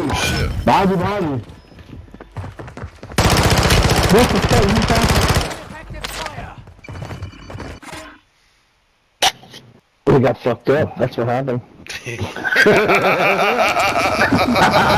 Oh shit. Behind you, behind you. This is fake, you faster. We got fucked up, that's what happened.